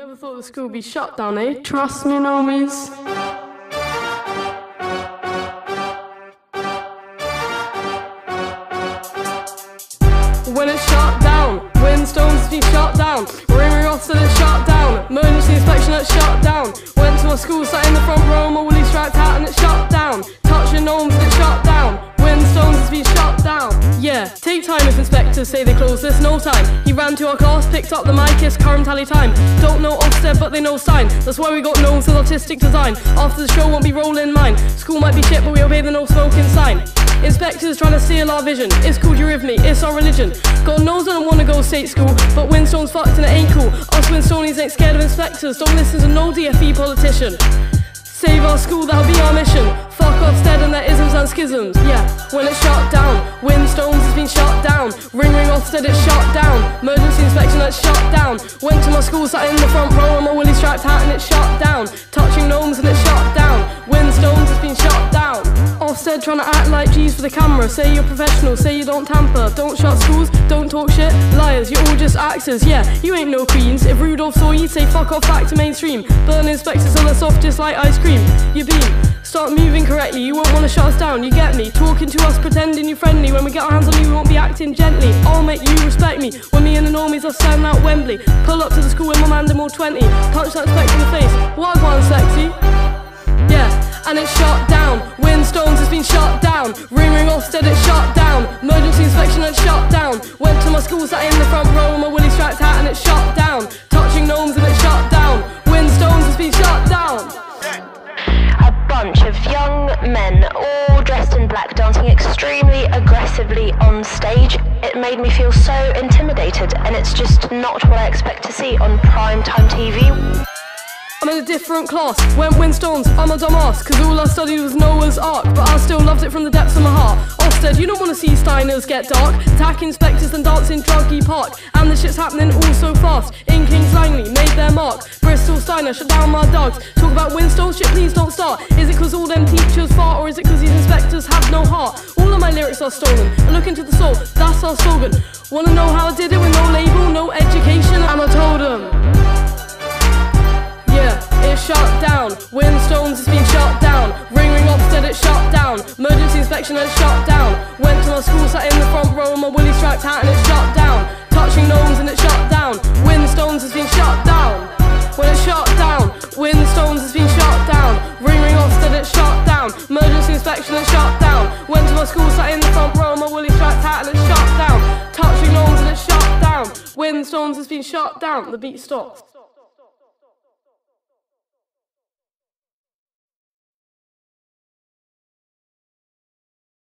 never thought the school would be shut down, eh? Trust me, normies. When it's shut down, Wynstones has been shut down. Off to the shut down. Emergency inspection at shut down. Went to my school, sat in the front row, my woolly striped hat, and it shut down. Touching gnomes and it shut down. Wynstones has been shut down. Yeah, take time if inspectors say they close, there's no time. He ran to our class, picked up the mic, it's Curumtali time. Don't know Ofsted, but they know sign. That's why we got gnomes with artistic design. After the show, won't be rolling mine. School might be shit, but we obey the no smoking sign. Inspectors trying to steal our vision. It's called eurythmy, it's our religion. God knows I don't wanna go state school, but Wynstone's fucked and it ain't cool. Us Wynstonians ain't scared of inspectors. Don't listen to no DFE politician. Save our school, that'll be our mission. Fuck Ofsted and their isms and schisms. Yeah, when it's shot down, Wynstones has been shot down. Ring ring Ofsted, it's shot down. Emergency inspection, that's shot down. Went to my school, sat in the front row on my woolly striped hat, and it's shot down. Touching Ofsted trying to act like G's for the camera. Say you're professional, say you don't tamper. Don't shut schools, don't talk shit. Liars, you're all just actors. Yeah, you ain't no queens. If Rudolf saw you, say fuck off back to mainstream. Burn inspectors till they're soft just like ice cream. You beam, start moving correctly. You won't wanna shut us down, you get me? Talking to us, pretending you're friendly. When we get our hands on you, we won't be acting gently. I'll make you respect me. When me and the normies are standing out Wembley. Pull up to the school with my man, all 20. Punch that spec in the face. One, sexy? Been shut down. Ring ring Ofsted, it's shut down. Emergency inspection, it's shut down. Went to my school, sat in the front row, my woolly striped hat, and it's shut down. Touching gnomes and it's shut down. Wynstones has been shut down. a bunch of young men, all dressed in black, dancing extremely aggressively on stage. It made me feel so intimidated, and it's just not what I expect to see on primetime TV. I'm in a different class. Went Wynstones, I'm a dumbass. Cause all I studied was Noah's Ark. But I still loved it from the depths of my heart. Ofsted, you don't wanna see Steiners get dark. Attack inspectors and dance in Druggy Park. And the shit's happening all so fast. In Kings Langley, made their mark. Bristol Steiner, shut down my dogs. Talk about Wynstones, shit, please don't start. Is it cause all them teachers fart? Or is it cause these inspectors have no heart? All of my lyrics are stolen. I look into the soul, that's our slogan. Wanna know how I did it with no label, no education? And I told them. Shut down. Wynstones has been shut down. Ring ring Ofsted, it's shut down. Emergency inspection, it's shut down. Went to my school, sat in the front row, my woolly striped hat, and it's shut down. Touching gnomes and it's shut down. Wynstones has been shut down. When it's shut down, Wynstones has been shut down. Ring ring Ofsted, it's shut down. Emergency inspection, it's shut down. Went to my school, sat in the front row, my woolly striped hat, and it's shut down. Touching gnomes and it's shut down. Wynstones has been shut down. The beat stops.